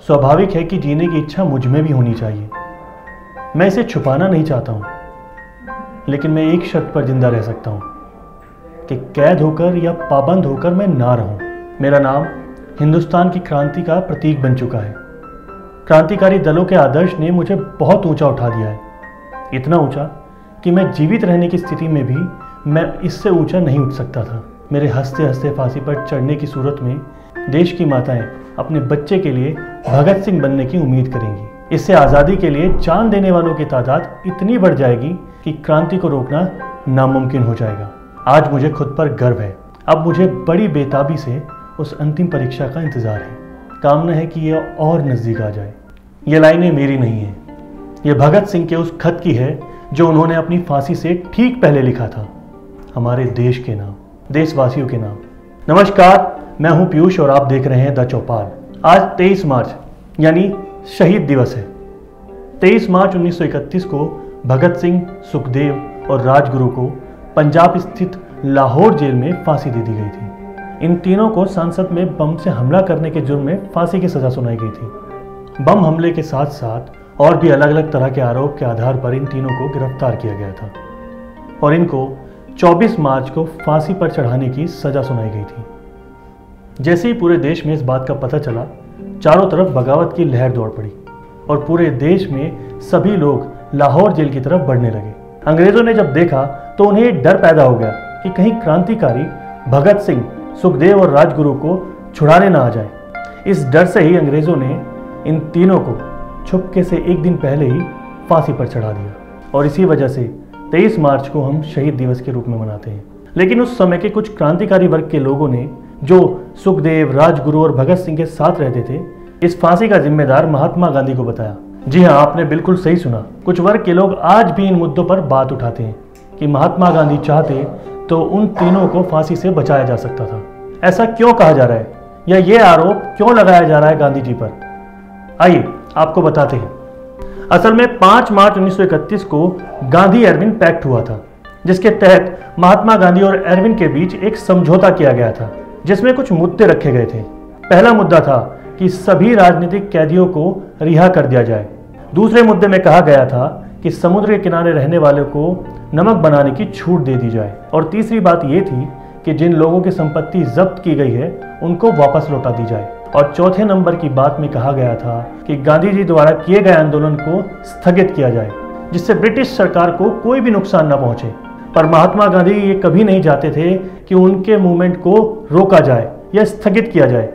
स्वाभाविक है कि जीने की इच्छा मुझमें भी होनी चाहिए। मैं इसे छुपाना नहीं चाहता हूँ। लेकिन मैं एक शर्त पर ज़िंदा रह सकता हूँ कि कैद होकर या पाबंद होकर मैं ना रहूँ। मेरा नाम हिंदुस्तान की क्रांति का प्रतीक बन चुका है। क्रांतिकारी दलों के आदर्श ने मुझे बहुत ऊँचा उठा दिया है। इतना ऊँचा कि मैं जीवित रहने की स्थिति में भी मैं इससे ऊँचा नहीं उठ सकता था। मेरे हँसते हँसते फांसी पर चढ़ने की सूरत में देश की माताएँ अपने बच्चे के लिए भगत सिंह बनने की उम्मीद करेंगी। इससे आज़ादी के लिए जान देने वालों की तादाद इतनी बढ़ जाएगी कि क्रांति को रोकना नामुमकिन हो जाएगा। आज मुझे खुद पर गर्व है। अब मुझे बड़ी बेताबी से उस अंतिम परीक्षा का इंतज़ार है। कामना है कि यह और नज़दीक आ जाए। ये लाइनें मेरी नहीं है। यह भगत सिंह के उस खत की है जो उन्होंने अपनी फांसी से ठीक पहले लिखा था। हमारे देश के नाम, देशवासियों के नाम। नमस्कार, मैं हूँ पीयूष और आप देख रहे हैं द चौपाल। आज 23 मार्च, यानी शहीद दिवस है। 23 मार्च 1931 को भगत सिंह, सुखदेव और राजगुरु को पंजाब स्थित लाहौर जेल में फांसी दे दी गई थी। इन तीनों को संसद में बम से हमला करने के जुर्म में फांसी की सजा सुनाई गई थी। बम हमले के साथ साथ और भी अलग अलग तरह के आरोप के आधार पर इन तीनों को गिरफ़्तार किया गया था। और इनको 24 मार्च को फांसी पर चढ़ाने की सजा सुनाई गई थी। जैसे ही पूरे देश में इस बात का पता चला, चारों तरफ़ बगावत की लहर दौड़ पड़ी और पूरे देश में सभी लोग लाहौर जेल की तरफ़ बढ़ने लगे। अंग्रेज़ों ने जब देखा तो उन्हें डर पैदा हो गया कि कहीं क्रांतिकारी भगत सिंह, सुखदेव और राजगुरु को छुड़ाने ना आ जाए। इस डर से ही अंग्रेज़ों ने इन तीनों को छुपके से एक दिन पहले ही फांसी पर चढ़ा दिया और इसी वजह से 23 मार्च को हम शहीद दिवस के रूप में मनाते हैं। लेकिन उस समय के कुछ क्रांतिकारी वर्ग के लोगों ने, जो सुखदेव, राजगुरु और भगत सिंह के साथ रहते थे, इस फांसी का जिम्मेदार महात्मा गांधी को बताया। जी हाँ आपने बिल्कुल सही सुना। कुछ वर्ग के लोग आज भी इन मुद्दों पर बात उठाते हैं कि महात्मा गांधी चाहते तो उन तीनों को फांसी से बचाया जा सकता था। ऐसा क्यों कहा जा रहा है? या ये आरोप क्यों लगाया जा रहा है गांधी जी पर? आइए, आपको बताते हैं। असल में 5 मार्च 1931 को गांधी एरविन पैक्ट हुआ था, जिसके तहत महात्मा गांधी और एरविन के बीच एक समझौता किया गया था, जिसमें कुछ मुद्दे रखे गए थे। पहला मुद्दा था कि सभी राजनीतिक कैदियों को रिहा कर दिया जाए। दूसरे मुद्दे में कहा गया था कि समुद्र के किनारे रहने वालों को नमक बनाने की छूट दे दी जाए, और तीसरी बात यह थी कि जिन लोगों की संपत्ति जब्त की गई है, उनको वापस लौटा दी जाए। और चौथे नंबर की बात में कहा गया था कि गांधी जी द्वारा किए गए आंदोलन को स्थगित किया जाए, जिससे ब्रिटिश सरकार को कोई भी नुकसान न पहुँचे। पर महात्मा गांधी ये कभी नहीं चाहते थे कि उनके मूवमेंट को रोका जाए या स्थगित किया जाए।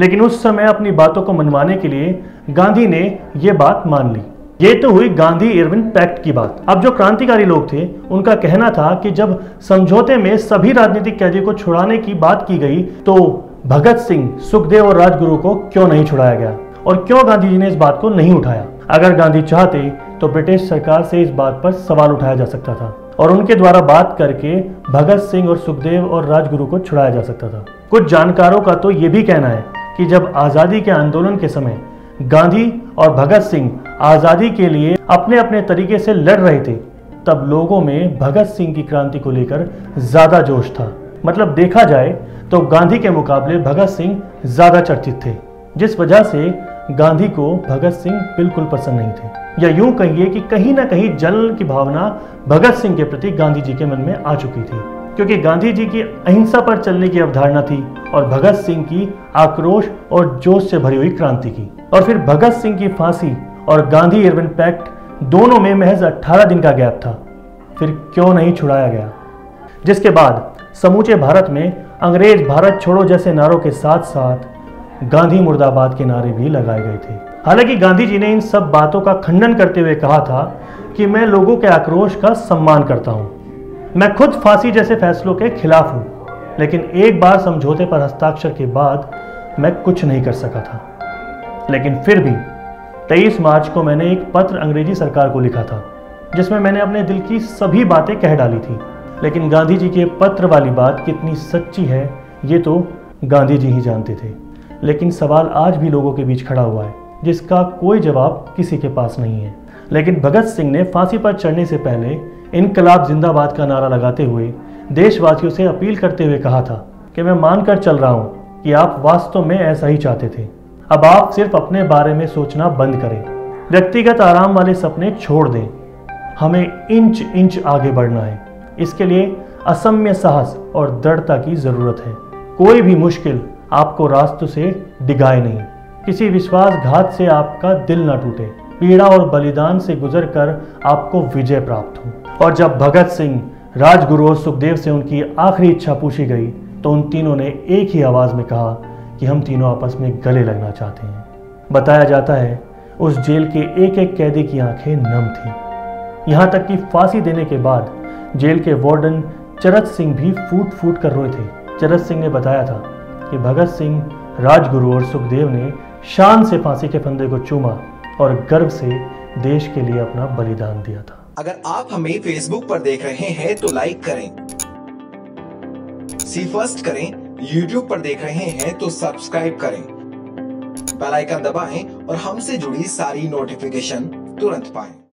लेकिन उस समय अपनी बातों को मनवाने के लिए गांधी ने यह बात मान ली। ये तो हुई गांधी इरविन पैक्ट की बात। अब जो क्रांतिकारी लोग थे, उनका कहना था कि जब समझौते में सभी राजनीतिक कैदियों को छुड़ाने की बात की गई तो भगत सिंह सुखदेव और राजगुरु को क्यों नहीं छुड़ाया गया? और क्यों गांधी जी ने इस बात को नहीं उठाया? अगर गांधी चाहते तो ब्रिटिश सरकार से इस बात पर सवाल उठाया जा सकता था। और उनके द्वारा बात करके भगत सिंह और सुखदेव और राजगुरु को छुड़ाया जा सकता था। कुछ जानकारों का तो ये भी कहना है कि जब आज़ादी के आंदोलन के समय गांधी और भगत सिंह आज़ादी के लिए अपने अपने तरीके से लड़ रहे थे, तब लोगों में भगत सिंह की क्रांति को लेकर ज़्यादा जोश था। मतलब देखा जाए तो गांधी के मुकाबले भगत सिंह ज़्यादा चर्चित थे, जिस वजह से गांधी को भगत सिंह बिल्कुल पसंद नहीं थे। या यूँ कहिए कि कहीं ना कहीं जलन की भावना भगत सिंह के प्रति गांधी जी के मन में आ चुकी थी, क्योंकि गांधी जी की अहिंसा पर चलने की अवधारणा थी और भगत सिंह की आक्रोश और जोश से भरी हुई क्रांति की। और फिर भगत सिंह की फांसी और गांधी इरविन पैक्ट दोनों में महज 18 दिन का गैप था। फिर क्यों नहीं छुड़ाया गया? जिसके बाद समूचे भारत में अंग्रेज़ भारत छोड़ो जैसे नारों के साथ साथ गांधी मुर्दाबाद के नारे भी लगाए गए थे। हालाँकि गांधी जी ने इन सब बातों का खंडन करते हुए कहा था कि मैं लोगों के आक्रोश का सम्मान करता हूँ। मैं खुद फांसी जैसे फैसलों के खिलाफ हूँ, लेकिन एक बार समझौते पर हस्ताक्षर के बाद मैं कुछ नहीं कर सका था। लेकिन फिर भी 23 मार्च को मैंने एक पत्र अंग्रेज़ी सरकार को लिखा था, जिसमें मैंने अपने दिल की सभी बातें कह डाली थी। लेकिन गांधी जी के पत्र वाली बात कितनी सच्ची है, ये तो गांधी जी ही जानते थे। लेकिन सवाल आज भी लोगों के बीच खड़ा हुआ है, जिसका कोई जवाब किसी के पास नहीं है। लेकिन भगत सिंह ने फांसी पर चढ़ने से पहले इनकलाब जिंदाबाद का नारा लगाते हुए देशवासियों से अपील करते हुए कहा था कि मैं मानकर चल रहा हूँ कि आप वास्तव में ऐसा ही चाहते थे। अब आप सिर्फ़ अपने बारे में सोचना बंद करें। व्यक्तिगत आराम वाले सपने छोड़ दें। हमें इंच इंच आगे बढ़ना है। इसके लिए असम्य साहस और दृढ़ता की ज़रूरत है। कोई भी मुश्किल आपको रास्तों से डिगाए नहीं। किसी विश्वासघात से आपका दिल ना टूटे। पीड़ा और बलिदान से गुजर कर आपको विजय प्राप्त हो। और जब भगत सिंह, राजगुरु और सुखदेव से उनकी आखिरी इच्छा पूछी गई तो उन तीनों ने एक ही आवाज़ में कहा कि हम तीनों आपस में गले लगना चाहते हैं। बताया जाता है, उस जेल के एक एक कैदी की आँखें नम थीं। यहाँ तक कि फांसी देने के बाद जेल के वार्डन चरत सिंह भी फूट फूट कर रोए थे। चरत सिंह ने बताया था कि भगत सिंह, राजगुरु और सुखदेव ने शान से फांसी के फंदे को चूमा और गर्व से देश के लिए अपना बलिदान दिया था। अगर आप हमें फेसबुक पर देख रहे हैं तो लाइक करें। सी फ़र्स्ट करें यूट्यूब पर देख रहे हैं तो सब्सक्राइब करें। बेल आइकन दबाएँ और हमसे जुड़ी सारी नोटिफिकेशन तुरंत पाएँ।